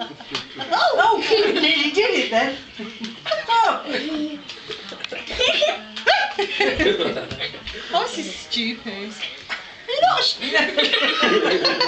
oh, oh, you nearly did it then. Oh. Oh, this is stupid. You're not.